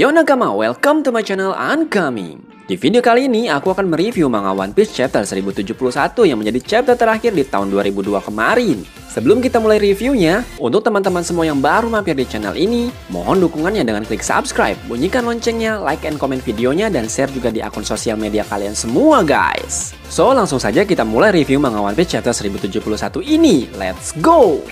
Yo Nakama, welcome to my channel Uncoming. Di video kali ini, aku akan mereview manga One Piece chapter 1071 yang menjadi chapter terakhir di tahun 2002 kemarin. Sebelum kita mulai reviewnya, untuk teman-teman semua yang baru mampir di channel ini, mohon dukungannya dengan klik subscribe, bunyikan loncengnya, like and comment videonya, dan share juga di akun sosial media kalian semua guys. So, langsung saja kita mulai review manga One Piece chapter 1071 ini. Let's go!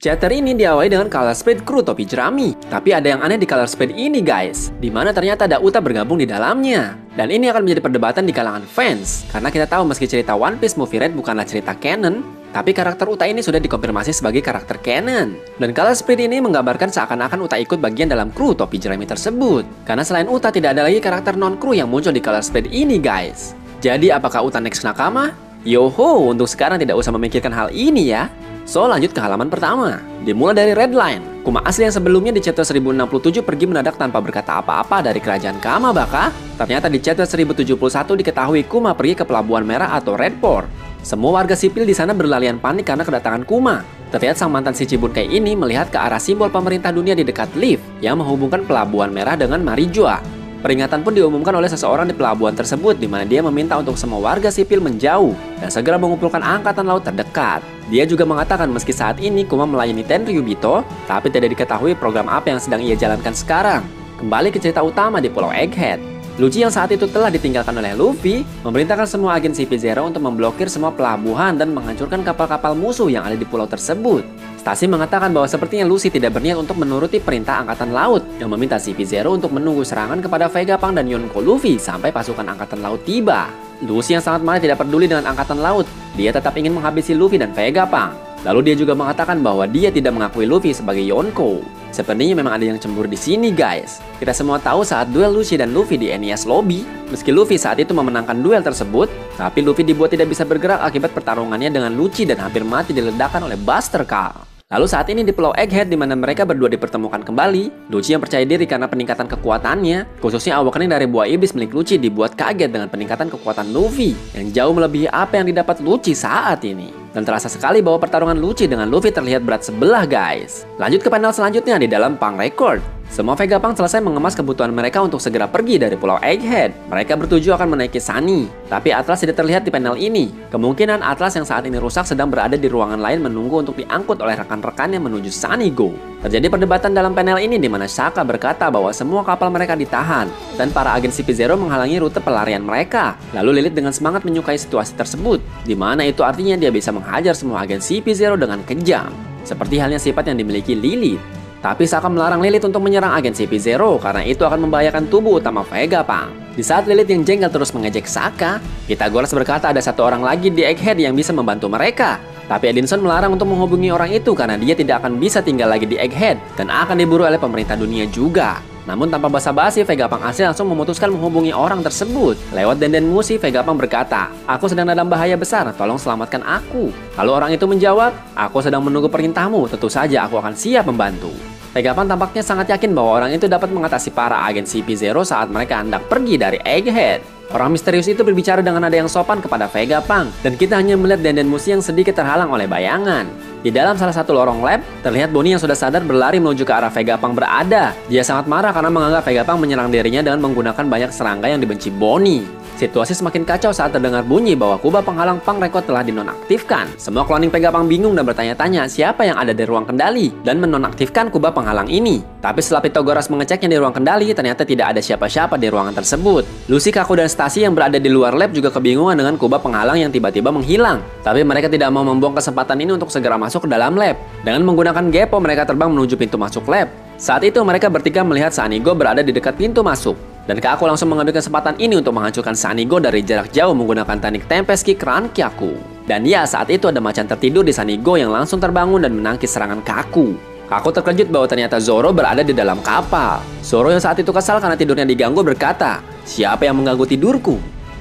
Chapter ini diawali dengan color speed kru topi jerami. Tapi ada yang aneh di color speed ini guys, di mana ternyata ada Uta bergabung di dalamnya. Dan ini akan menjadi perdebatan di kalangan fans, karena kita tahu meski cerita One Piece Movie Red bukanlah cerita canon, tapi karakter Uta ini sudah dikonfirmasi sebagai karakter canon. Dan color speed ini menggambarkan seakan-akan Uta ikut bagian dalam kru topi jerami tersebut. Karena selain Uta tidak ada lagi karakter non-kru yang muncul di color speed ini guys. Jadi apakah Uta next Nakama? Yoho, untuk sekarang tidak usah memikirkan hal ini ya. So, lanjut ke halaman pertama. Dimulai dari Red Line. Kuma asli yang sebelumnya di chapter 1067 pergi mendadak tanpa berkata apa-apa dari kerajaan Kama Baka. Ternyata di chapter 1071 diketahui Kuma pergi ke Pelabuhan Merah atau Red Port. Semua warga sipil di sana berlarian panik karena kedatangan Kuma. Terlihat sang mantan si Cibunkai ini melihat ke arah simbol pemerintah dunia di dekat lift yang menghubungkan Pelabuhan Merah dengan Marijua. Peringatan pun diumumkan oleh seseorang di pelabuhan tersebut di mana dia meminta untuk semua warga sipil menjauh dan segera mengumpulkan angkatan laut terdekat. Dia juga mengatakan meski saat ini Kuma melayani Tenryubito, tapi tidak diketahui program apa yang sedang ia jalankan sekarang. Kembali ke cerita utama di Pulau Egghead. Luffy yang saat itu telah ditinggalkan oleh Luffy, memerintahkan semua agen CP0 untuk memblokir semua pelabuhan dan menghancurkan kapal-kapal musuh yang ada di pulau tersebut. Stasi mengatakan bahwa sepertinya Lucy tidak berniat untuk menuruti perintah Angkatan Laut yang meminta CP0 untuk menunggu serangan kepada Vegapunk dan Yonko Luffy sampai pasukan Angkatan Laut tiba. Lucy yang sangat marah tidak peduli dengan Angkatan Laut, dia tetap ingin menghabisi Luffy dan Vegapunk. Lalu dia juga mengatakan bahwa dia tidak mengakui Luffy sebagai Yonko. Sepertinya memang ada yang cemburu di sini guys. Kita semua tahu saat duel Lucy dan Luffy di NES Lobby, meski Luffy saat itu memenangkan duel tersebut, tapi Luffy dibuat tidak bisa bergerak akibat pertarungannya dengan Lucci dan hampir mati diledakkan oleh Buster Call. Lalu saat ini di Pulau Egghead di mana mereka berdua dipertemukan kembali, Lucci yang percaya diri karena peningkatan kekuatannya, khususnya awakening dari buah iblis milik Lucci dibuat kaget dengan peningkatan kekuatan Luffy yang jauh melebihi apa yang didapat Lucci saat ini. Dan terasa sekali bahwa pertarungan Lucci dengan Luffy terlihat berat sebelah guys. Lanjut ke panel selanjutnya di dalam Pang Record. Semua Vegapunk selesai mengemas kebutuhan mereka untuk segera pergi dari Pulau Egghead. Mereka bertuju akan menaiki Sunny, tapi Atlas tidak terlihat di panel ini. Kemungkinan Atlas yang saat ini rusak sedang berada di ruangan lain menunggu untuk diangkut oleh rekan-rekannya menuju Sunny Go. Terjadi perdebatan dalam panel ini di mana Shaka berkata bahwa semua kapal mereka ditahan dan para agen CP0 menghalangi rute pelarian mereka. Lalu Lilith dengan semangat menyukai situasi tersebut, di mana itu artinya dia bisa menghajar semua agen CP0 dengan kejam. Seperti halnya sifat yang dimiliki Lilith. Tapi Saka melarang Lilith untuk menyerang agen CP0 karena itu akan membahayakan tubuh utama Vegapunk. Di saat Lilith yang jengkel terus mengejek Saka, Pythagoras berkata ada satu orang lagi di Egghead yang bisa membantu mereka. Tapi Edinson melarang untuk menghubungi orang itu karena dia tidak akan bisa tinggal lagi di Egghead dan akan diburu oleh pemerintah dunia juga. Namun tanpa basa-basi, Vegapunk asli langsung memutuskan menghubungi orang tersebut. Lewat denden musi, Vegapunk berkata, Aku sedang dalam bahaya besar, tolong selamatkan aku. Lalu orang itu menjawab, Aku sedang menunggu perintahmu, tentu saja aku akan siap membantu. Vegapunk tampaknya sangat yakin bahwa orang itu dapat mengatasi para agen CP0 saat mereka hendak pergi dari Egghead. Orang misterius itu berbicara dengan nada yang sopan kepada Vegapunk, dan kita hanya melihat Denden Musi yang sedikit terhalang oleh bayangan. Di dalam salah satu lorong lab, terlihat Bonnie yang sudah sadar berlari menuju ke arah Vegapunk berada. Dia sangat marah karena menganggap Vegapunk menyerang dirinya dengan menggunakan banyak serangga yang dibenci Bonnie. Situasi semakin kacau saat terdengar bunyi bahwa kubah penghalang pang rekod telah dinonaktifkan. Semua cloning Pegapang bingung dan bertanya-tanya siapa yang ada di ruang kendali dan menonaktifkan kubah penghalang ini. Tapi setelah Pitogoras mengeceknya di ruang kendali, ternyata tidak ada siapa-siapa di ruangan tersebut. Lucy, Kaku, dan Stasi yang berada di luar lab juga kebingungan dengan kubah penghalang yang tiba-tiba menghilang. Tapi mereka tidak mau membuang kesempatan ini untuk segera masuk ke dalam lab. Dengan menggunakan Gepo, mereka terbang menuju pintu masuk lab. Saat itu mereka bertiga melihat Sanigo berada di dekat pintu masuk. Dan Kaku langsung mengambil kesempatan ini untuk menghancurkan Sanigo dari jarak jauh menggunakan teknik Tempest Kick Rankyaku. Dan ya, saat itu ada macan tertidur di Sanigo yang langsung terbangun dan menangkis serangan Kaku. Kaku terkejut bahwa ternyata Zoro berada di dalam kapal. Zoro yang saat itu kesal karena tidurnya diganggu berkata, Siapa yang mengganggu tidurku?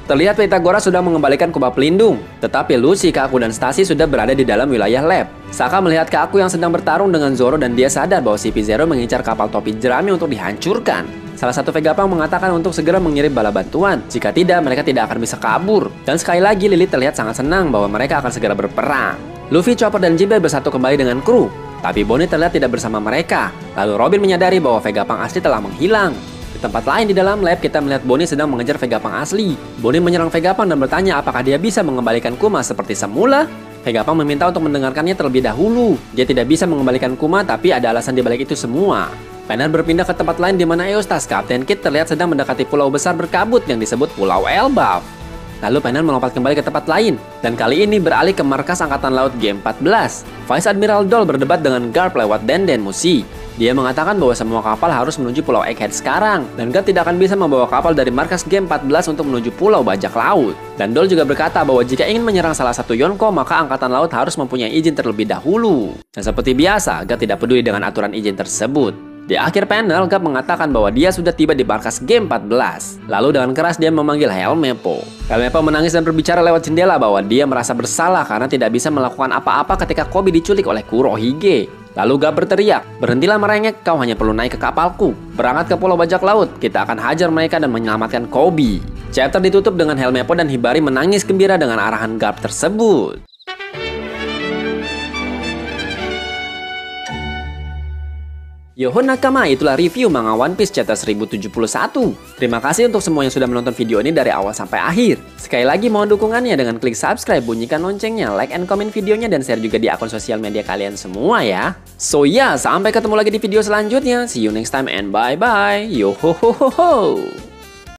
Terlihat Pythagoras sudah mengembalikan kubah pelindung, tetapi Lucy, Kaku, dan Stasi sudah berada di dalam wilayah lab. Saka melihat Kaku yang sedang bertarung dengan Zoro dan dia sadar bahwa CP0 mengincar kapal topi jerami untuk dihancurkan. Salah satu Vegapunk mengatakan untuk segera mengirim bala bantuan. Jika tidak, mereka tidak akan bisa kabur. Dan sekali lagi Lily terlihat sangat senang bahwa mereka akan segera berperang. Luffy, Chopper, dan Jinbei bersatu kembali dengan kru. Tapi Bonnie terlihat tidak bersama mereka. Lalu Robin menyadari bahwa Vegapunk asli telah menghilang. Di tempat lain di dalam lab, kita melihat Bonnie sedang mengejar Vegapunk asli. Bonnie menyerang Vegapunk dan bertanya apakah dia bisa mengembalikan Kuma seperti semula. Vegapunk meminta untuk mendengarkannya terlebih dahulu. Dia tidak bisa mengembalikan Kuma, tapi ada alasan di balik itu semua. Banner berpindah ke tempat lain di mana Eustas, Kapten Kid terlihat sedang mendekati pulau besar berkabut yang disebut Pulau Elbaf. Lalu Banner melompat kembali ke tempat lain, dan kali ini beralih ke markas Angkatan Laut G14. Vice Admiral Doll berdebat dengan Garp lewat Denden Musi. Dia mengatakan bahwa semua kapal harus menuju Pulau Egghead sekarang, dan Garp tidak akan bisa membawa kapal dari markas G14 untuk menuju Pulau Bajak Laut. Dan Doll juga berkata bahwa jika ingin menyerang salah satu Yonko, maka Angkatan Laut harus mempunyai izin terlebih dahulu. Dan seperti biasa, Garp tidak peduli dengan aturan izin tersebut. Di akhir panel, Gap mengatakan bahwa dia sudah tiba di markas Game 14. Lalu dengan keras dia memanggil Helmepo. Helmepo menangis dan berbicara lewat jendela bahwa dia merasa bersalah karena tidak bisa melakukan apa-apa ketika Kobe diculik oleh Kurohige. Lalu Gap berteriak, berhentilah merengek, kau hanya perlu naik ke kapalku. Berangkat ke pulau bajak laut, kita akan hajar mereka dan menyelamatkan Kobe. Chapter ditutup dengan Helmepo dan Hibari menangis gembira dengan arahan Gap tersebut. Yoho Nakama itulah review manga One Piece chapter 1071. Terima kasih untuk semua yang sudah menonton video ini dari awal sampai akhir. Sekali lagi mohon dukungannya dengan klik subscribe, bunyikan loncengnya, like and comment videonya, dan share juga di akun sosial media kalian semua ya. So ya, yeah, sampai ketemu lagi di video selanjutnya. See you next time and bye-bye. Yo ho ho ho.